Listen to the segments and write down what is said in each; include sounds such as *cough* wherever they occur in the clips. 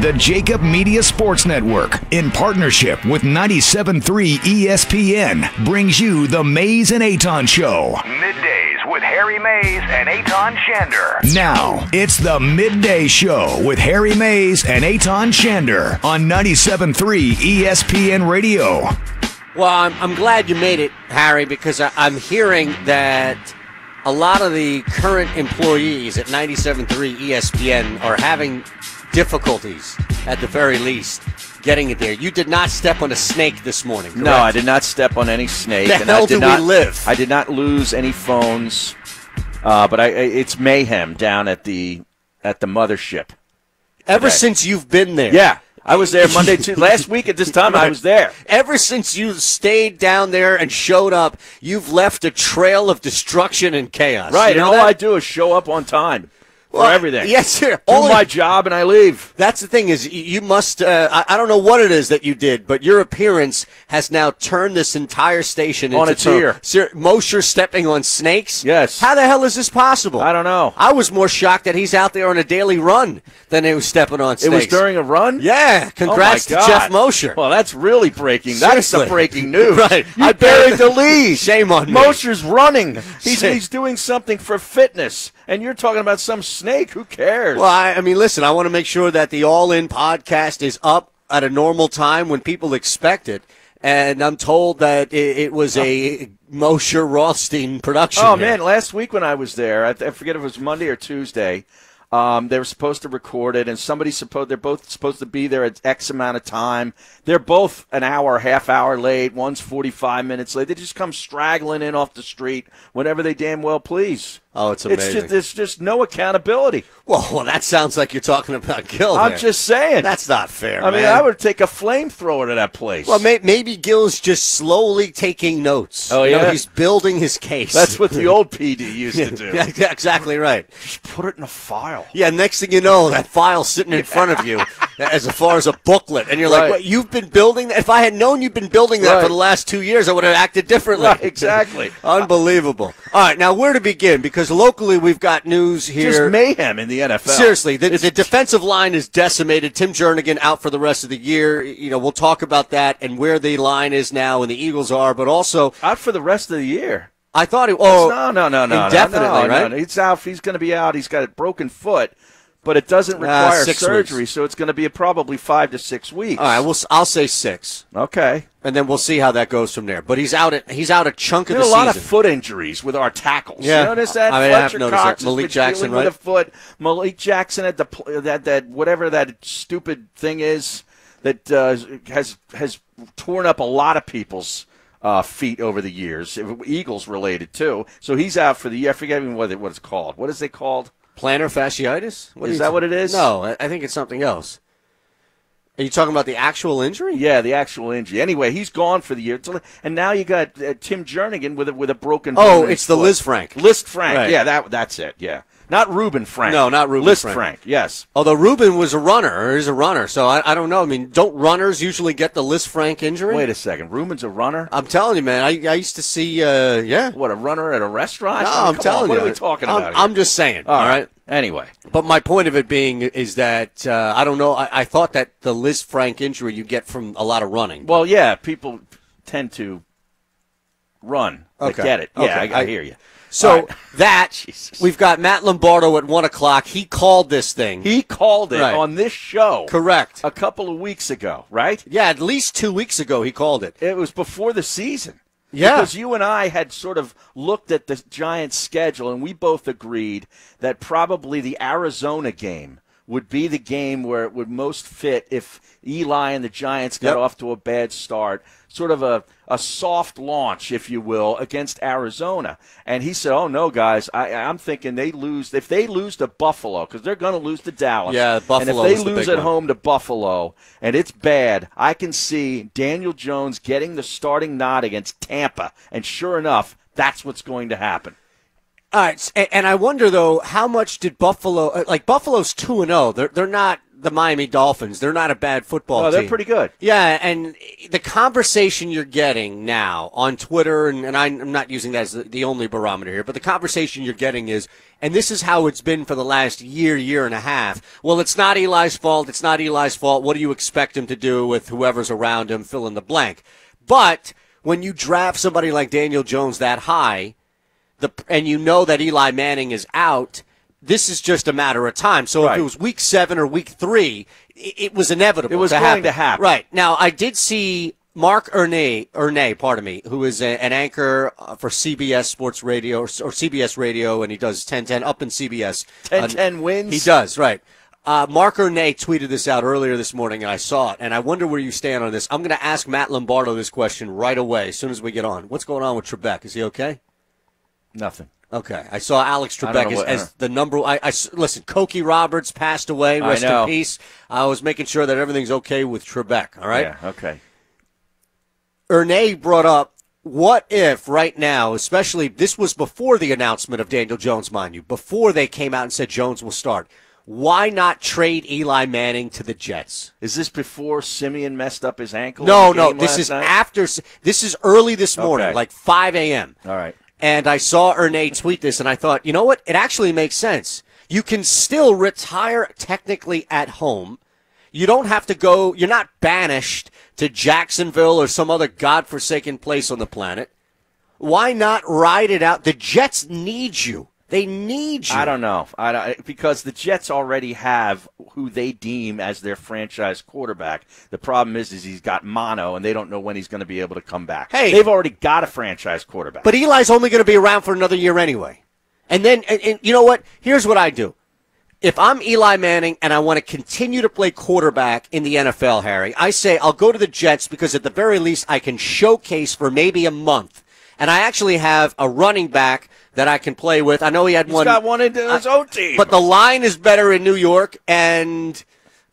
The Jakib Media Sports Network, in partnership with 97.3 ESPN, brings you the Mayes and Eytan Show. Middays with Harry Mayes and Eytan Shander. Now, it's the Midday Show with Harry Mayes and Eytan Shander on 97.3 ESPN Radio. Well, I'm, I'm glad you made it, Harry, because I, I'm hearing that a lot of the current employees at 97.3 ESPN are having difficulties, at the very least, getting it there. You did not step on a snake this morning. No, I did not step on any snake. The and hell I did do we not, live? I did not lose any phones, uh, but I, it's mayhem down at the at the mothership. Ever today. since you've been there. Yeah, I was there Monday *laughs* to last week at this time. I was there. Ever since you stayed down there and showed up, you've left a trail of destruction and chaos. Right, You and all that? I do is show up on time for everything. *laughs* Yes, sir. do All my job and I leave. That's the thing is you must. Uh, I, I don't know what it is that you did, but your appearance has now turned this entire station On into its ear. Mosher stepping on snakes. Yes. How the hell is this possible? I don't know. I was more shocked that he's out there on a daily run than he was stepping on snakes. It was during a run. Yeah. Congrats oh to Jeff Mosher. Well, that's really breaking. That's the breaking *laughs* news. Right. You I buried the lead. *laughs* Shame on me. Mosher's running. He's, Shame. he's doing something for fitness, and you're talking about some snake. Who cares? Well, I, I mean, listen, I want to make sure that the All In podcast is up at a normal time when people expect it. And I'm told that it, it was a Mosher Rothstein production. Oh here. man, last week when I was there, I, I forget if it was Monday or Tuesday. Um, they were supposed to record it, and somebody's supposed they're both supposed to be there at X amount of time. They're both an hour, half hour late. One's forty five minutes late. They just come straggling in off the street whenever they damn well please. Oh, it's It's amazing. just there's just no accountability. Well, well, that sounds like you're talking about Gil. I'm there. just saying. That's not fair. I mean, man. I would take a flamethrower to that place. Well, may, maybe Gil's just slowly taking notes. Oh, You know, yeah? he's building his case. That's what the old PD used to *laughs* do. yeah, yeah, exactly right. Just put it in a file. Yeah, next thing you know, that file's sitting in front of you *laughs* as far as a booklet. And you're like, Right. what, you've been building that? If I had known you've been building that Right. for the last two years, I would have acted differently. Right, exactly. *laughs* Unbelievable. All right, now where to begin? Because locally we've got news here. Just mayhem in the NFL. Seriously, the, the defensive line is decimated. Tim Jernigan out for the rest of the year. You know, we'll talk about that and where the line is now and the Eagles are, but also out for the rest of the year. I thought it. Oh, no, no, no, no, indefinitely, no, no, right? No, he's out. He's going to be out. He's got a broken foot, but it doesn't Uh, require six surgery, weeks. so it's going to be probably five to six weeks. All right, well, I'll say six, Okay. and then we'll see how that goes from there. But he's out. At, he's out a chunk of There the are a lot of foot injuries with our tackles. Yeah. You notice that? I mean, I have Fletcher noticed Cox that. Malik has Jackson, dealing with right? a foot. Malik Jackson had the that that whatever that stupid thing is that uh, has has torn up a lot of people's uh, feet over the years. Eagles related too. So he's out for the year. I forget even what it, what it's called. What is it called? Plantar fasciitis. What Is that what it is? No, I, I think it's something else. Are you talking about the actual injury? Yeah, the actual injury. Anyway, he's gone for the year, and now you got uh, Tim Jernigan with a, with a broken. Oh, it's the foot. Lisfranc. Liz Frank. Right. Yeah, that that's it. Yeah, not Reuben Frank. No, not Reuben List Frank. Frank. Yes. Although Reuben was a runner, or is a runner, so I, I don't know. I mean, don't runners usually get the Lisfranc injury? Wait a second. Reuben's a runner. I'm telling you, man. I, I used to see. Uh, yeah. What a runner at a restaurant? No, I mean, I'm telling on, you. What are we talking I'm, about? I'm just saying. All all right. Anyway, But my point of it being is that uh, I don't know. I, I thought that the Lisfranc injury you get from a lot of running. well, yeah, people tend to run. Okay. get it. Yeah, Okay. I, I I- hear you. So right. *laughs* that Jesus. we've got Matt Lombardo at one o'clock. He called this thing. He called it Right. on this show. Correct. A couple of weeks ago, right? yeah, at least two weeks ago he called it. It was before the season. Yeah. Because you and I had sort of looked at the Giants' schedule, and we both agreed that probably the Arizona game would be the game where it would most fit if Eli and the Giants got Yep. off to a bad start. Sort of a, a soft launch, if you will, against Arizona. And he said, Oh, no, guys, I, I'm thinking they lose. If they lose to Buffalo, because they're going to lose to Dallas. Yeah, Buffalo And if they lose big at one. home to Buffalo and it's bad, I can see Daniel Jones getting the starting nod against Tampa. And sure enough, that's what's going to happen. All right, and I wonder though, how much did Buffalo uh, like Buffalo's two and zero? They're they're not the Miami Dolphins. They're not a bad football Oh, they're pretty good. Yeah, and the conversation you're getting now on Twitter, and, and I'm not using that as the, the only barometer here, but the conversation you're getting is, and this is how it's been for the last year, year and a half. Well, it's not Eli's fault. It's not Eli's fault. What do you expect him to do with whoever's around him? Fill in the blank. But when you draft somebody like Daniel Jones that high, the and you know that Eli Manning is out, this is just a matter of time. So if it was week seven or week three, it, it was inevitable. It was to going happen. to happen. Right now, I did see Marc Ernay, Ernay, pardon me, who is a, an anchor uh, for CBS Sports Radio or, or CBS Radio, and he does 1010 up in CBS. 10-10 wins? He does, right. Uh, Marc Ernay tweeted this out earlier this morning, and I saw it, and I wonder where you stand on this. I'm going to ask Matt Lombardo this question right away, as soon as we get on. What's going on with Trebek? Is he okay? Nothing. Okay, I saw Alex Trebek as, what- as the number. I listen. Cokie Roberts passed away. Rest in peace. I was making sure that everything's okay with Trebek. All right. Yeah, okay. Ernay brought up what if right now, especially this was before the announcement of Daniel Jones, mind you, before they came out and said Jones will start. Why not trade Eli Manning to the Jets? Is this before Simeon messed up his ankle? No, no. This is night? after. This is early this morning, Okay. like 5 a.m. All right. And I saw Ernay tweet this, and I thought, you know what? It actually makes sense. You can still retire technically at home. You don't have to go, you're not banished to Jacksonville or some other godforsaken place on the planet. Why not ride it out? The Jets need you. They need you. I don't know. I don't, because the Jets already have who they deem as their franchise quarterback. The problem is, is he's got mono, and they don't know when he's going to be able to come back. Hey. they've already got a franchise quarterback. But Eli's only going to be around for another year anyway. And then, and, and you know what? Here's what I do. If I'm Eli Manning and I want to continue to play quarterback in the NFL, Harry, I say I'll go to the Jets because at the very least I can showcase for maybe a month. And I actually have a running back that I can play with. I know he had he's one. got one in his own team. But the line is better in New York, and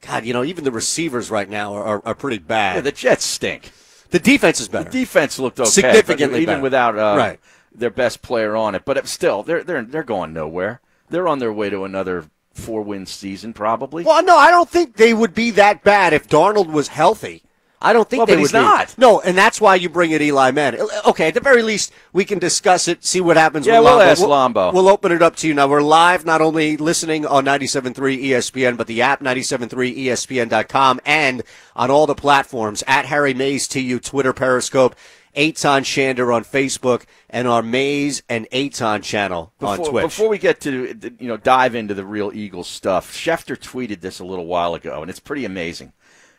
God, you know, even the receivers right now are, are, are pretty bad. yeah, the Jets stink. the defense is better. The defense looked okay, Significantly even better. without uh, Right. their best player on it. But still, they're they're they're going nowhere. They're on their way to another four win season, probably. Well, no, I don't think they would be that bad if Darnold was healthy. I don't think Well, they but would he's be. not. No, and that's why you bring in Eli Manning. Uh, okay, at the very least, we can discuss it, see what happens Yeah, with we'll Lombo. ask Lombo. We'll open it up to you now. We're live, not only listening on 97.3 ESPN, but the app 97.3 ESPN.com and on all the platforms at Harry Mayes TU, Twitter, Periscope, Eytan Shander on Facebook, and our Mayes and Eytan channel on before, Twitch. Before we get to you know dive into the real Eagles stuff, Schefter tweeted this a little while ago, and it's pretty amazing.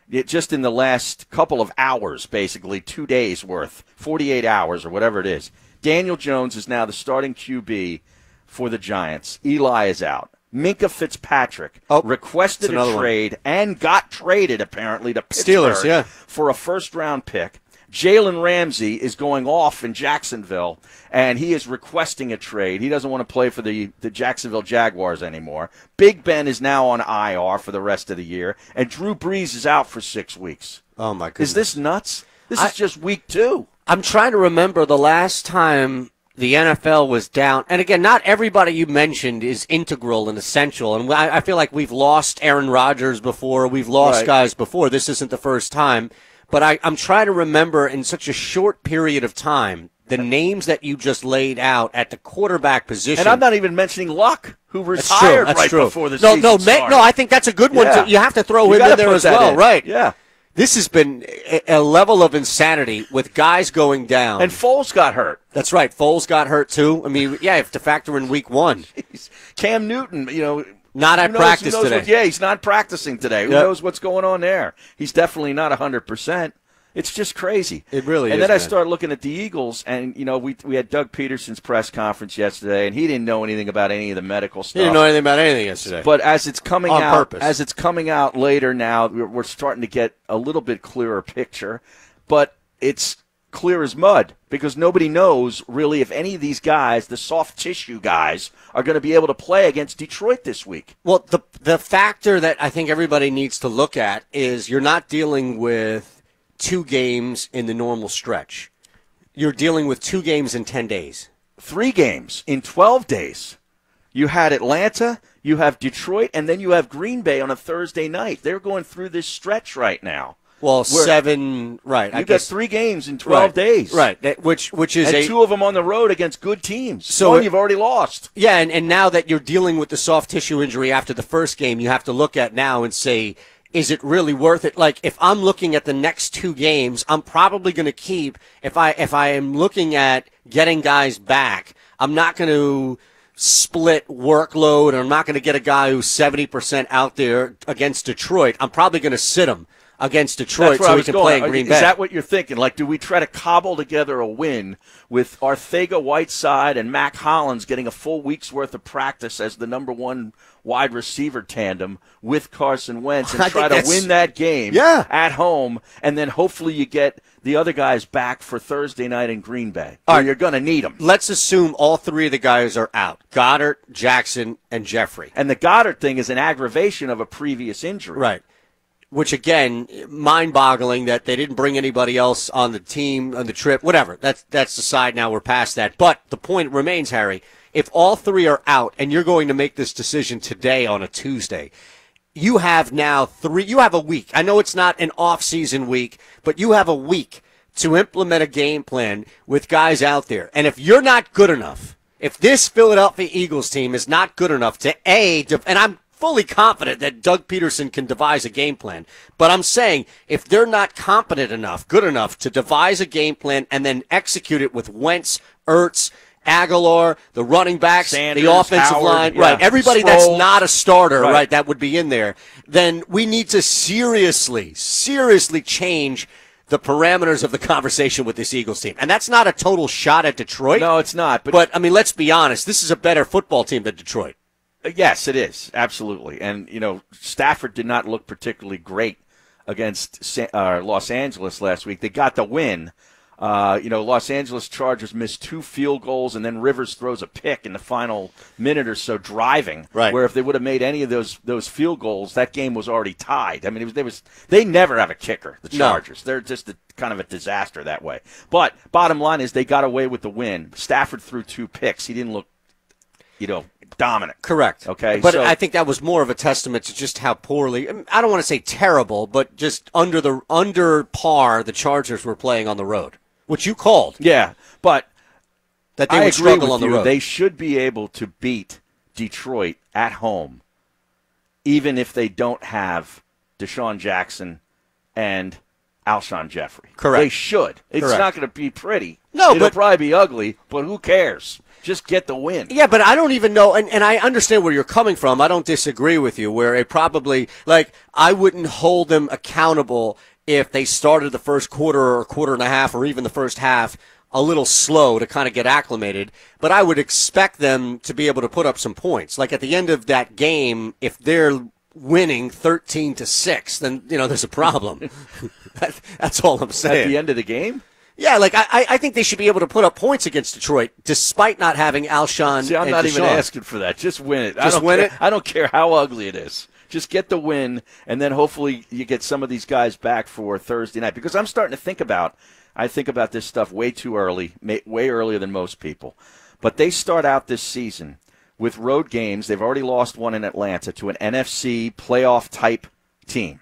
It, just in the last couple of hours, basically two days worth, 48 hours or whatever it is, Daniel Jones is now the starting QB for the Giants. Eli is out. Minkah Fitzpatrick Oh, requested a one. trade and got traded apparently to Pittsburgh Steelers, yeah. for a first round pick. Jalen Ramsey is going off in Jacksonville, and he is requesting a trade. He doesn't want to play for the, the Jacksonville Jaguars anymore. Big Ben is now on IR for the rest of the year, and Drew Brees is out for six weeks. oh, my goodness. Is this nuts? This I- is just week two. I'm trying to remember the last time the NFL was down. And again, not everybody you mentioned is integral and essential. And I, I feel like we've lost Aaron Rodgers before. We've lost Right. guys before. This isn't the first time. But I, I'm trying to remember in such a short period of time the names that you just laid out at the quarterback position. And I'm not even mentioning Luck, who That's retired That's right true. before the no, season no, started. no. I think that's a good one. Yeah. To, you have to throw You him in there as well, in. right? Yeah. This has been a, level of insanity with guys going down. And Foles got hurt. That's right. Foles got hurt too. I mean, yeah, you have to factor in week one. He's- Cam Newton, you know, Not at knows- practice today. what- yeah, he's not practicing today. Who Yep. knows what's going on there? He's definitely not 100%. It's just crazy. It really and is, And then I started looking at the Eagles, and, you know, we, we had Doug Pederson's press conference yesterday, and he didn't know anything about any of the medical stuff. He didn't know anything about anything yesterday. But as it's coming On out, purpose. as it's coming out later now, we're we're starting to get a little bit clearer picture. But it's clear as mud because nobody knows really if any of these guys, the soft tissue guys, are going to be able to play against Detroit this week. well, the the factor that I think everybody needs to look at is you're not dealing with two games in the normal stretch. You're dealing with two games in ten days. Three games in 12 days. You had Atlanta, You have Detroit, and then you have Green Bay on a Thursday night. They're going through this stretch right now. Well, seven. Right. I You got guess three games in 12 right, days. Right. that- Which which is And a two of them on the road against good teams. So One you've already lost. Yeah, and, and now that you're dealing with the soft tissue injury after the first game, you have to look at now and say, is it really worth it? Like, if I'm looking at the next two games, I'm probably going to keep. If I if I am looking at getting guys back, I'm not going to split workload, and I'm not going to get a guy who's 70% out there against Detroit. I'm probably going to sit him against Detroit so he can going. play in Green Is Bay. Is that what you're thinking? Like, do we try to cobble together a win with Arcega-Whiteside and Mack Hollins getting a full week's worth of practice as the number one wide receiver tandem with Carson Wentz and *laughs* try to win that game Yeah. at home, and then hopefully you get the other guys back for Thursday night in Green Bay, All right. you're going to need them. Let's assume all three of the guys are out: Goedert, Jackson, and Jeffery. And the Goedert thing is an aggravation of a previous injury. Right. Which again, mind-boggling that they didn't bring anybody else on the team on the trip. Whatever. That's that's aside now. We're past that. But the point remains, Harry. If all three are out, and you're going to make this decision today on a Tuesday, you have now three. You have a week. I know it's not an off-season week, but you have a week to implement a game plan with guys out there. And if you're not good enough, if this Philadelphia Eagles team is not good enough to a, and I'm fully confident that Doug Pederson can devise a game plan, but I'm saying if they're not competent enough, good enough to devise a game plan and then execute it with Wentz, Ertz. Agholor, the running backs, Sanders, the offensive Howard, line, yeah. right? Everybody that's not a starter, Right. right. that would be in there. Then we need to seriously, seriously change the parameters of the conversation with this Eagles team. And that's not a total shot at Detroit. No, it's not. But, But I mean, let's be honest. This is a better football team than Detroit. Yes, it is absolutely. And you know, Stafford did not look particularly great against uh, Los Angeles last week. They got the win. Uh, you know, Los Angeles Chargers missed two field goals, and then Rivers throws a pick in the final minute or so, driving. Right. Where if they would have made any of those those field goals, that game was already tied. I mean, it was they was they never have a kicker. The No. Chargers, they're just a, kind of a disaster that way. But bottom line is they got away with the win. Stafford threw two picks. He didn't look, you know, dominant. Correct. Okay, But so- I think that was more of a testament to just how poorly, I don't want to say terrible, but just under the under par the Chargers were playing on the road, which you called Yeah, but that they I would struggle on the you. road. They should be able to beat Detroit at home, even if they don't have DeSean Jackson and Alshon Jeffery. Correct. They should. It's Correct. not going to be pretty. No, it'll but- probably be ugly. But who cares? Just get the win. Yeah, but I don't even know, and, and I understand where you're coming from. I don't disagree with you, where it probably, like, I wouldn't hold them accountable if they started the first quarter or quarter and a half or even the first half a little slow to kind of get acclimated, but I would expect them to be able to put up some points. Like at the end of that game, if they're winning 13 to 6, then, you know, there's a problem. *laughs* That- That's all I'm saying. At the end of the game? Yeah, like I, I- think they should be able to put up points against Detroit, despite not having Alshon. See, I'm not even asking for that. Just win it. I Just don't win care- it? I don't care how ugly it is. Just get the win, and then hopefully you get some of these guys back for Thursday night. Because I'm starting to think about, I think about this stuff way too early, way earlier than most people. But they start out this season with road games. They've already lost one in Atlanta to an NFC playoff type team.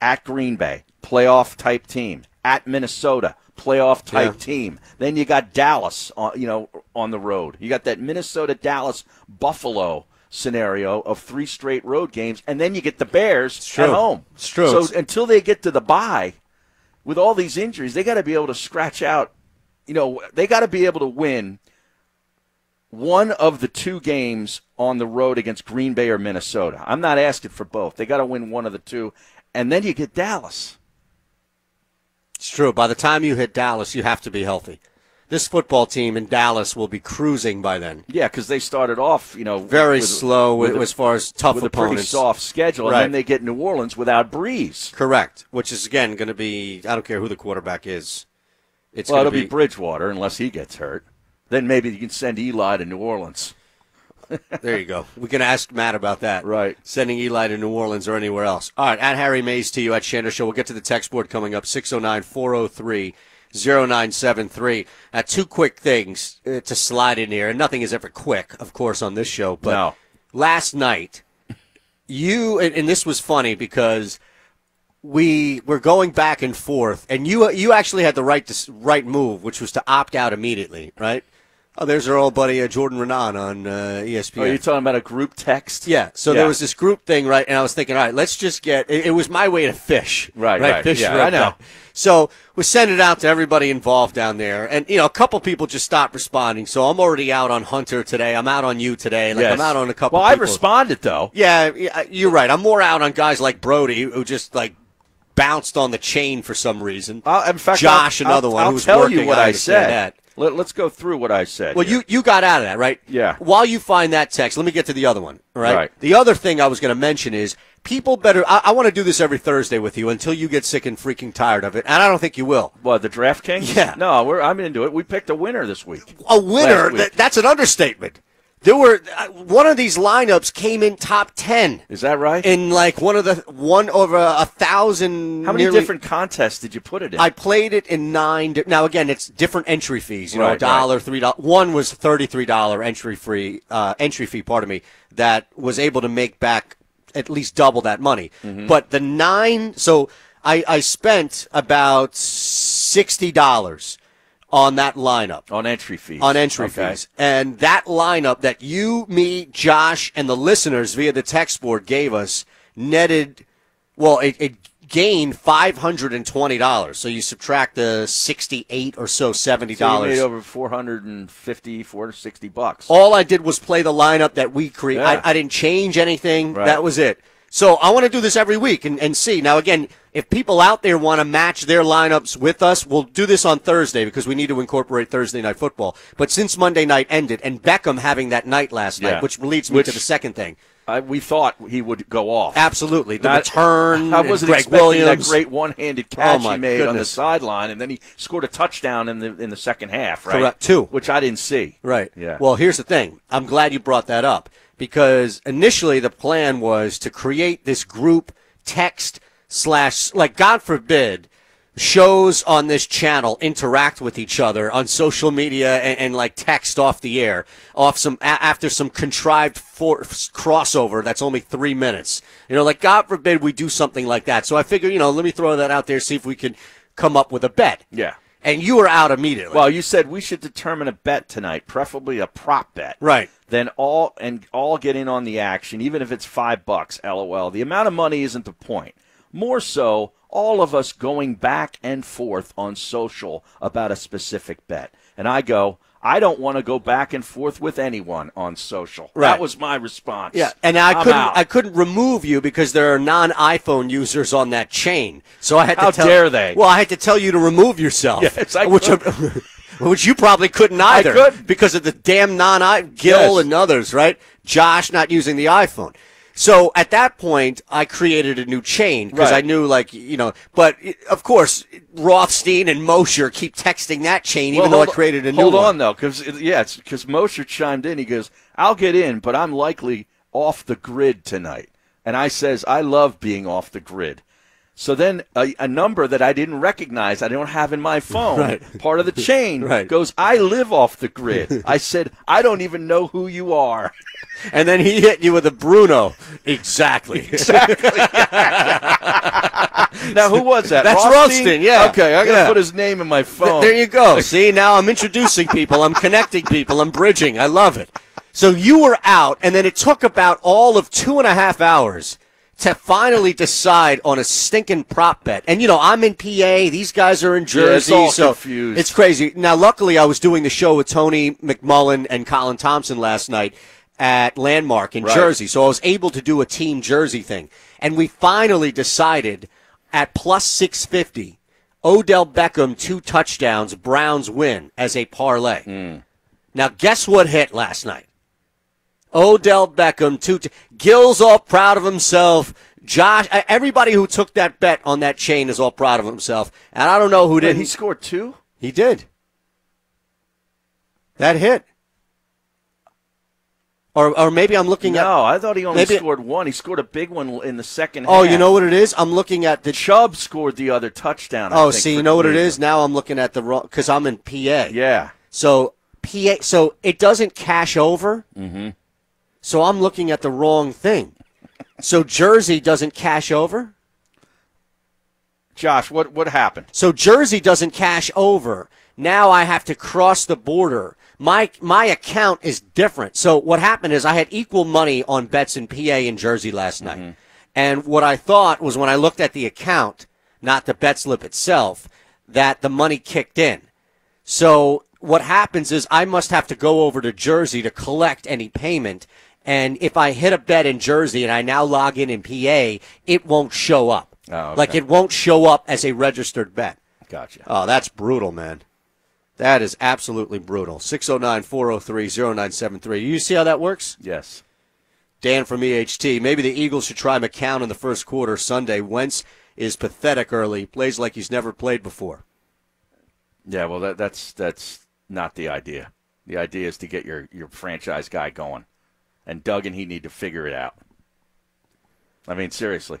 At Green Bay, playoff type team. At Minnesota, playoff type Yeah. team. Then you got Dallas, on, you know, on the road. You got that Minnesota, Dallas, Buffalo scenario of three straight road games, and then you get the Bears at home. It's true. So It's- until they get to the bye, with all these injuries, they got to be able to scratch out. You know, they got to be able to win one of the two games on the road against Green Bay or Minnesota. I'm not asking for both. They got to win one of the two, and then you get Dallas. It's true. By the time you hit Dallas, you have to be healthy. This football team in Dallas will be cruising by then. Yeah, because they started off, you know, Very with- slow with a- as far as tough with a pretty opponents. soft schedule, and Right. then they get New Orleans without Brees. Correct. Which is again going to be. I don't care who the quarterback is. It's Well, going it'll to be Bridgewater unless he gets hurt. Then maybe you can send Eli to New Orleans. There you go. We can ask Matt about that. Right. Sending Eli to New Orleans or anywhere else. All right. At Harry Mayes to you at Shander Show. We'll get to the text board coming up 609 403 0973. Uh, two quick things uh, to slide in here. And nothing is ever quick, of course, on this show. But No. last night, you and, and this was funny because we were going back and forth, and you you actually had the right to, right move, which was to opt out immediately, right? Oh, there's our old buddy uh, Jordan Raanan on uh, ESPN. Are you talking about a group text? Yeah. So Yeah. there was this group thing, right? And I was thinking, all right, let's just get. It, it was my way to fish. Right, right. Fish Yeah, I know. So we sent it out to everybody involved down there, and you know, a couple people just stopped responding. So I'm already out on Hunter today. I'm out on you today. Like Yes. I'm out on a couple. Well, I responded though. Yeah, you're right. I'm more out on guys like Brody who just like bounced on the chain for some reason. I'll, in fact, Josh, I'll, another I'll, one I'll who's tell working. you what I, said. That. Let, us go through what I said. Well, here. you you got out of that, right? Yeah. While you find that text, let me get to the other one. Right. Right. The other thing I was going to mention is people better. I, I want to do this every Thursday with you until you get sick and freaking tired of it, and I don't think you will. what the DraftKings? Yeah. No, we're I'm into it. We picked a winner this week. A winner. Week. That, that's an understatement. There were uh, one of these lineups came in top ten Is that right? in like one of the one over a thousand. How many nearly- different contests did you put it in? I played it in nine. Now again, it's different entry fees. You know, Right, a right. dollar, three dollars. One was thirty three dollar entry free uh, entry fee. Pardon me. That was able to make back at least double that money. Mm-hmm. But the nine. So I, I spent about sixty dollars on that lineup on entry fees. on entry Okay. fees. And that lineup that you, me, Josh, and the listeners via the text board gave us netted, well, it, it gained $520. So you subtract the 68 or so, $70. So made over 450, 460 bucks. All I did was play the lineup that we created. Yeah. I, I didn't change anything. Right. That was it. So I want to do this every week and, and see. Now, again, if people out there want to match their lineups with us, we'll do this on Thursday because we need to incorporate Thursday night football. But since Monday night ended and Beckham having that night last night, Yeah. which leads me Which- to the second thing. I, we thought he would go off. Absolutely. The Not- return. *laughs* I wasn't Greg expecting Williams. that great one-handed oh, catch Oh, he made on the sideline, and then he scored a touchdown in the in the second half. Right, Correct. Two. which I didn't see. Right. Yeah. Well, here's the thing. I'm glad you brought that up because initially the plan was to create this group text slash, like, God forbid, shows on this channel interact with each other on social media and, and like text off the air off some a- after some contrived crossover that's only three minutes. You know like god forbid we do something like that. So i figure you know let me throw that out there see if we can come up with a bet. Yeah. And you were out immediately Well, you said we should determine a bet tonight, preferably a prop bet. Right. Then all and all get in on the action, even if it's five bucks. LOL. The amount of money isn't the point. More so, all of us going back and forth on social about a specific bet. And I go, I don't want to go back and forth with anyone on social. Right. That was my response. Yeah, and I I'm couldn't out. I couldn't remove you because there are non-iPhone users on that chain. So I had How to tell, dare they? Well, I had to tell you to remove yourself. *laughs* Yes, I which *laughs* which you probably couldn't either couldn't. because of the damn non-i Gil Yes. and others, right? Josh not using the iPhone. So at that point, I created a new chain because Right. I knew, like, you know, but of course, Rothstein and Mosher keep texting that chain, even though I created a new Hold one. on though, because yeah, it's because Mosher chimed in. He goes, "I'll get in, but I'm likely off the grid tonight." And I says, "I love being off the grid." So then a, a number that I didn't recognize, I don't have in my phone, Right. part of the chain, Right. goes, "I live off the grid." *laughs* I said, "I don't even know who you are." *laughs* And then he hit you with a Bruno. Exactly. *laughs* Now, who was that? That's Rothstein, yeah. Okay, I gotta put his name in my Th- phone. There you go. See, now I'm introducing people. I'm connecting people. I'm bridging. I love it. So you were out, and then it took about all of two and a half hours to finally decide on a stinking prop bet. And you know, I'm in PA. These guys are in Jersey. it's all so confused. It's crazy. Now, luckily, I was doing the show with Tony McMullen and Colin Thompson last night at Landmark in Right. Jersey. So I was able to do a team Jersey thing. And we finally decided at plus 650, Odell Beckham, two touchdowns, Browns win as a parlay. Hmm. Now, guess what hit last night? Odell Beckham, two. T- Gil's all proud of himself. Josh, everybody who took that bet on that chain is all proud of himself. And I don't know who didn't. he scored two. He did. That hit. Or, or maybe I'm looking at. No, I thought he only scored one. He scored a big one in the second Oh, half. you know what it is? I'm looking at the. Chubb scored the other touchdown. I Oh, think, see, you know what it Cleveland. Now I'm looking at the wrong because I'm in PA. Yeah. So PA, so it doesn't cash over. Mm-hmm. So I'm looking at the wrong thing. So Jersey doesn't cash over? Josh, what what happened? So Jersey doesn't cash over. Now I have to cross the border. My my account is different. So what happened is I had equal money on bets in PA and Jersey last night. Mm-hmm. And what I thought was when I looked at the account, not the bet slip itself, that the money kicked in. So what happens is I must have to go over to Jersey to collect any payment. And if I hit a bet in Jersey and I now log in in PA, it won't show up. Oh, okay. Like it won't show up as a registered bet. Gotcha. Oh, that's brutal, man. That is absolutely brutal. 609 403 0973. You see how that works? Yes. Dan from EHT. Maybe the Eagles should try McCown in the first quarter Sunday. Wentz is pathetic early, plays like he's never played before. Yeah, well, that, that's that's not the idea. The idea is to get your, your franchise guy going, and Doug and he need to figure it out. I mean, seriously.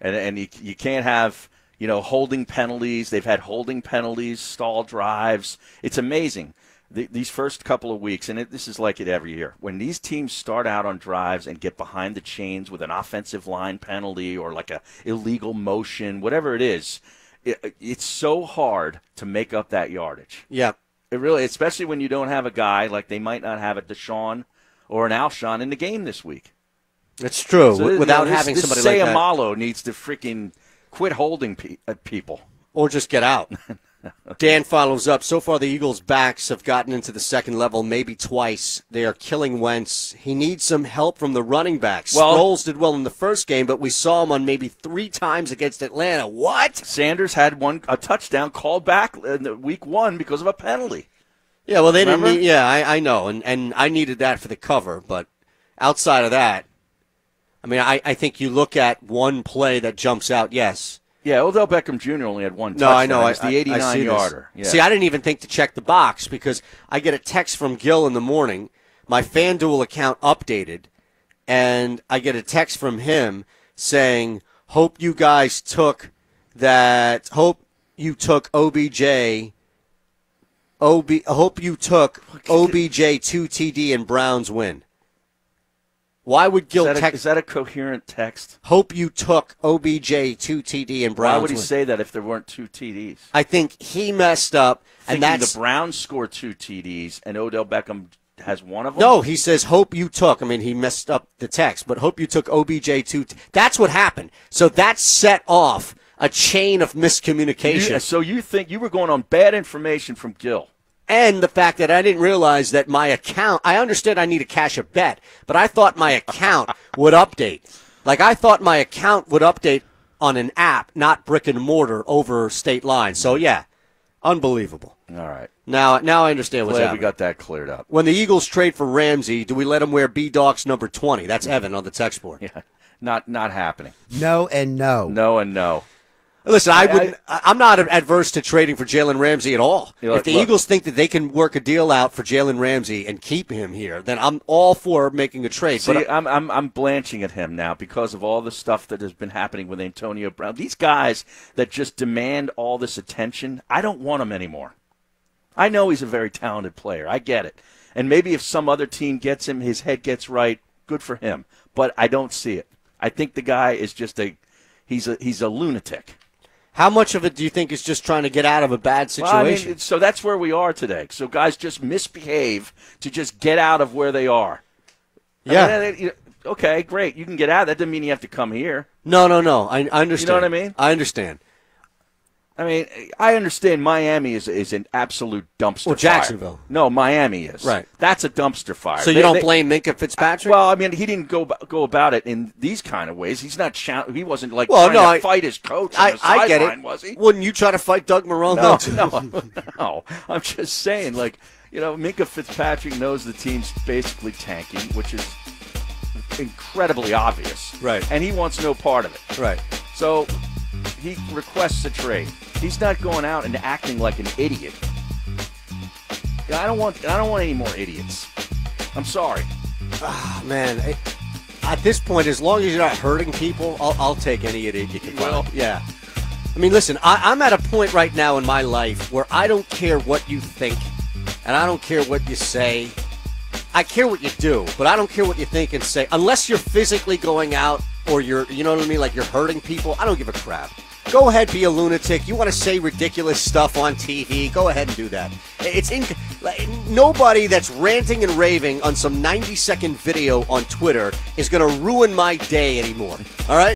And and you, you can't have you know holding penalties. They've had holding penalties, stall drives. It's amazing. The, these first couple of weeks, and it, this is like it every year, when these teams start out on drives and get behind the chains with an offensive line penalty or like a illegal motion, whatever it is, it, it's so hard to make up that yardage. Yeah. It really, especially when you don't have a guy like they might not have a DeSean or an Alshon in the game this week. It's true. So, you know, Without this- having this somebody like that. Seumalo needs to freaking quit holding pe- uh, people. Or just get out. *laughs* *laughs* Dan follows up. So far, the Eagles' backs have gotten into the second level maybe twice. They are killing Wentz. He needs some help from the running backs. Well- Sproles did well in the first game, but we saw him on maybe three times against Atlanta. What? Sanders had one a touchdown called back in the week one because of a penalty. Yeah, well, they Remember? didn't. Need, yeah, I, I know, and and I needed that for the cover. But outside of that, I mean, I, I think you look at one play that jumps out. Yes. Yeah, Odell Beckham Jr. only had one. No. I know. I, It's the I- I 89 see yarder. Yeah. See, I didn't even think to check the box because I get a text from Gil in the morning. My FanDuel account updated, and I get a text from him saying, "Hope you guys took that. Hope you took OBJ." OB, hope you took OBJ two TD and Browns win. Why would is, Gil a, text? is that a coherent text? hope you took OBJ two TD and Browns Why would he win. say that if there weren't two TDs? I think he messed up, and Thinking that's the Browns scored two TDs and Odell Beckham has one of them. No, he says, hope you took. I mean, he messed up the text, but hope you took OBJ two. That's what happened. So that set off a chain of miscommunication. You- so you think you were going on bad information from Gil? And the fact that I didn't realize that my account, I understood I need to cash a bet, but I thought my account *laughs* would update. Like, I thought my account would update on an app, not brick and mortar over state lines. So, yeah, unbelievable. All right. Now, now I understand what's Glad we got that cleared up. when the Eagles trade for Ramsey, do we let him wear B Docs number 20? That's Evan on the text board. Yeah. Not not happening. No and no. No and no. Listen, I, I- wouldn't. I, I'm not adverse to trading for Jalen Ramsey at all. Like, if the look- Eagles think that they can work a deal out for Jalen Ramsey and keep him here, then I'm all for making a trade. See, but I- I'm, I'm I'm blanching at him now because of all the stuff that has been happening with Antonio Brown. These guys that just demand all this attention, I don't want them anymore. I know he's a very talented player. I get it. And maybe if some other team gets him, his head gets right, good for him. But I don't see it. I think the guy is just a he's a he's a lunatic. How much of it do you think is just trying to get out of a bad Well, I mean, situation? so that's where we are today. So guys just misbehave to just get out of where they are. I yeah. mean, okay, great. You can get out. That doesn't mean you have to come here. no, no, no. I, I understand. You know what I mean? I understand. I mean, I understand Miami is is an absolute dumpster. Well, fire. Jacksonville. No, Miami is. Right. That's a dumpster fire. So you They- don't they- blame Minkah Fitzpatrick? Well, I mean, he didn't go go about it in these kind of ways. He's not. He wasn't like Well, trying no, to I- fight his coach. on I, the I get sideline, it. Was he? Wouldn't you try to fight Doug Marrone? No, though? no, *laughs* no. I'm just saying, like, you know, Minkah Fitzpatrick knows the team's basically tanking, which is incredibly obvious. Right. And he wants no part of it. Right. So he requests a trade. He's not going out and acting like an idiot. I don't want. I don't want any more idiots. I'm sorry. Ah, man, I- at this point, as long as you're not hurting people, I'll, I'll take any idiot you can Well- find. Yeah. I mean, listen, I, I'm at a point right now in my life where I don't care what you think, and I don't care what you say. I care what you do, but I don't care what you think and say. Unless you're physically going out or you're, you know what I mean, like you're hurting people. I don't give a crap. Go ahead, be a lunatic. You want to say ridiculous stuff on TV? Go ahead and do that. It's in, nobody that's ranting and raving on some 90 second video on Twitter is going to ruin my day anymore. All right.